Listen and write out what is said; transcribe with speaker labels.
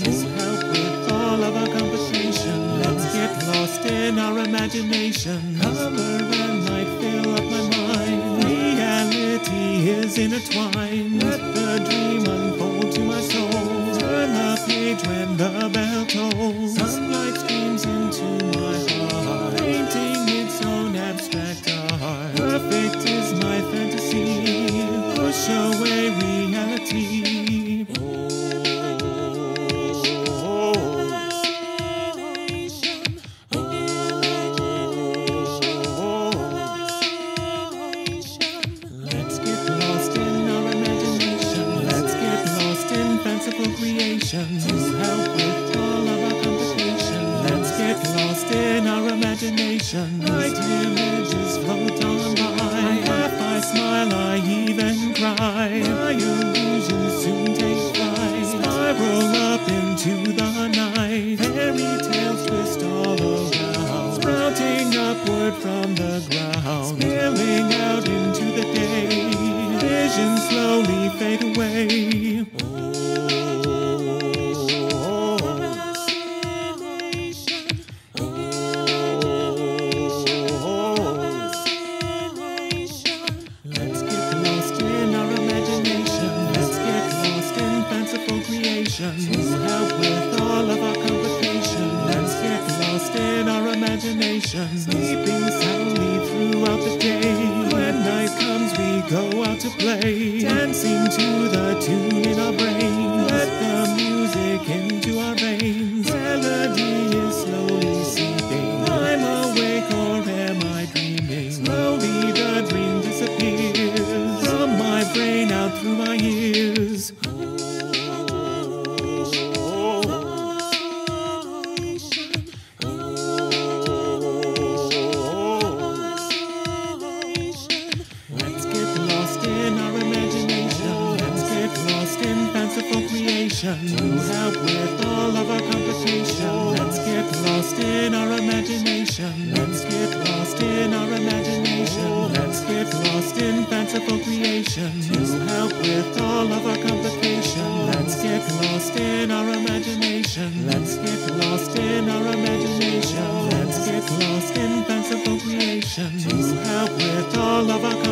Speaker 1: To help with all of our complication. Let's get lost in our imagination. Color and light fill up my mind. Reality is intertwined. Let the dream unfold to my soul. Turn the page when the bell tolls. Sunlight streams into my heart. Painting its own abstract art. Perfect is my fantasy. Push away reality. Imagination. Bright images float on by. I laugh, I smile, I even cry. My illusions soon take flight. Spiral up into the night. Fairy tales twist all around. Sprouting upward from the ground. Spilling out into the day. Visions slowly fade away. Sleeping soundly throughout the day. When night comes, we go out to play. Dancing to the tune in our brain. Let the music into our veins. Melody is slowly seeping. I'm awake or am I dreaming? Slowly the dream disappears from my brain out through my ears. sensation to help with all of our complications. Let's get lost in our imagination. Let's get lost in our imagination. Let's get lost in fanciful creation to help with all of our complications. Let's get lost in our imagination. Let's get lost in our imagination. Let's get lost in fanciful creation to help with all of our